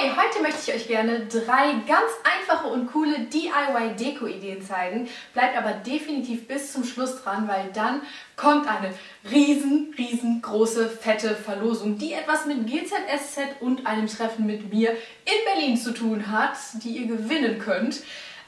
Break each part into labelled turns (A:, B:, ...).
A: Hey, heute möchte ich euch gerne drei ganz einfache und coole DIY-Deko-Ideen zeigen. Bleibt aber definitiv bis zum Schluss dran, weil dann kommt eine riesen, riesengroße, fette Verlosung, die etwas mit GZSZ und einem Treffen mit mir in Berlin zu tun hat, die ihr gewinnen könnt.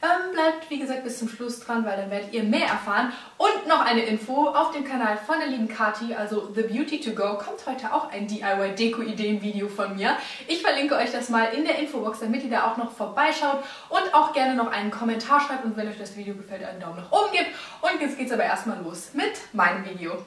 A: Ähm, bleibt wie gesagt bis zum Schluss dran, weil dann werdet ihr mehr erfahren. Und noch eine Info, auf dem Kanal von der lieben Kati, also The Beauty to Go, kommt heute auch ein DIY-Deko-Ideen-Video von mir. Ich verlinke euch das mal in der Infobox, damit ihr da auch noch vorbeischaut und auch gerne noch einen Kommentar schreibt und wenn euch das Video gefällt, einen Daumen nach oben gebt. Und jetzt geht's aber erstmal los mit meinem Video.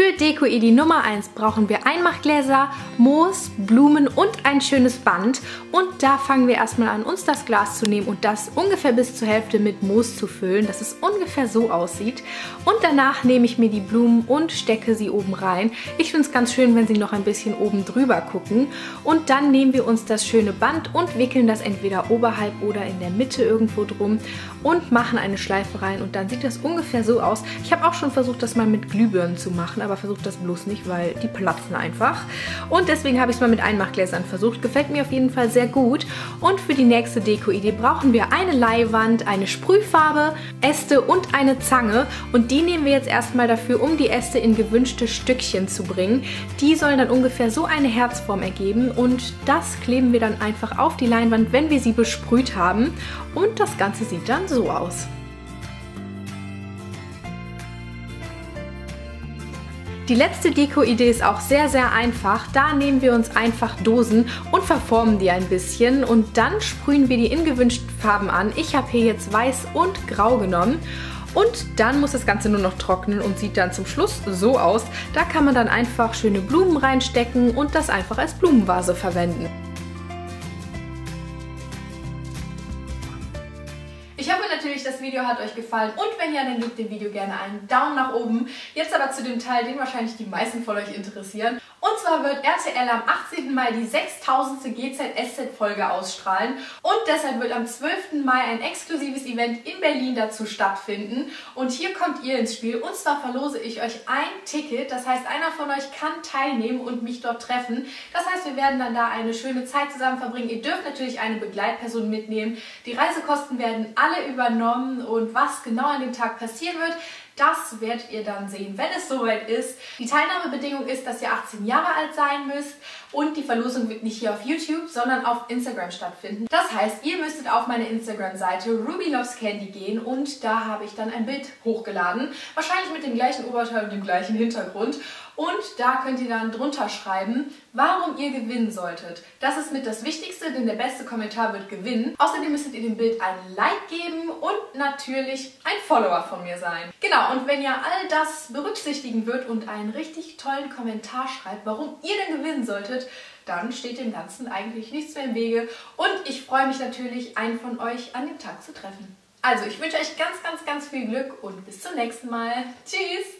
B: Für Deko-Idee Nummer 1 brauchen wir Einmachgläser, Moos, Blumen und ein schönes Band. Und da fangen wir erstmal an, uns das Glas zu nehmen und das ungefähr bis zur Hälfte mit Moos zu füllen, dass es ungefähr so aussieht. Und danach nehme ich mir die Blumen und stecke sie oben rein. Ich finde es ganz schön, wenn sie noch ein bisschen oben drüber gucken. Und dann nehmen wir uns das schöne Band und wickeln das entweder oberhalb oder in der Mitte irgendwo drum und machen eine Schleife rein. Und dann sieht das ungefähr so aus. Ich habe auch schon versucht, das mal mit Glühbirnen zu machen machen, aber versucht das bloß nicht, weil die platzen einfach. Und deswegen habe ich es mal mit Einmachgläsern versucht. Gefällt mir auf jeden Fall sehr gut. Und für die nächste Deko-Idee brauchen wir eine Leihwand, eine Sprühfarbe, Äste und eine Zange. Und die nehmen wir jetzt erstmal dafür, um die Äste in gewünschte Stückchen zu bringen. Die sollen dann ungefähr so eine Herzform ergeben und das kleben wir dann einfach auf die Leinwand, wenn wir sie besprüht haben. Und das Ganze sieht dann so aus. Die letzte Deko-Idee ist auch sehr, sehr einfach. Da nehmen wir uns einfach Dosen und verformen die ein bisschen und dann sprühen wir die in gewünschten Farben an. Ich habe hier jetzt weiß und grau genommen. Und dann muss das Ganze nur noch trocknen und sieht dann zum Schluss so aus. Da kann man dann einfach schöne Blumen reinstecken und das einfach als Blumenvase verwenden.
A: Ich hoffe natürlich, das Video hat euch gefallen und wenn ja, dann gebt dem Video gerne einen Daumen nach oben. Jetzt aber zu dem Teil, den wahrscheinlich die meisten von euch interessieren. Und zwar wird RTL am 18. Mai die 6000. GZSZ-Folge ausstrahlen und deshalb wird am 12. Mai ein exklusives Event in Berlin dazu stattfinden. Und hier kommt ihr ins Spiel und zwar verlose ich euch ein Ticket. Das heißt, einer von euch kann teilnehmen und mich dort treffen. Das heißt, wir werden dann da eine schöne Zeit zusammen verbringen. Ihr dürft natürlich eine Begleitperson mitnehmen. Die Reisekosten werden alle übernommen und was genau an dem Tag passieren wird, das werdet ihr dann sehen, wenn es soweit ist. Die Teilnahmebedingung ist, dass ihr 18 Jahre alt sein müsst und die Verlosung wird nicht hier auf YouTube, sondern auf Instagram stattfinden. Das heißt, ihr müsstet auf meine Instagram-Seite Ruby Loves Candy gehen und da habe ich dann ein Bild hochgeladen. Wahrscheinlich mit dem gleichen Oberteil und dem gleichen Hintergrund. Und da könnt ihr dann drunter schreiben, warum ihr gewinnen solltet. Das ist mit das Wichtigste, denn der beste Kommentar wird gewinnen. Außerdem müsstet ihr dem Bild ein Like geben und natürlich ein Follower von mir sein. Genau, und wenn ihr all das berücksichtigen würdet und einen richtig tollen Kommentar schreibt, warum ihr denn gewinnen solltet, dann steht dem Ganzen eigentlich nichts mehr im Wege. Und ich freue mich natürlich, einen von euch an dem Tag zu treffen. Also, ich wünsche euch ganz, ganz, ganz viel Glück und bis zum nächsten Mal. Tschüss!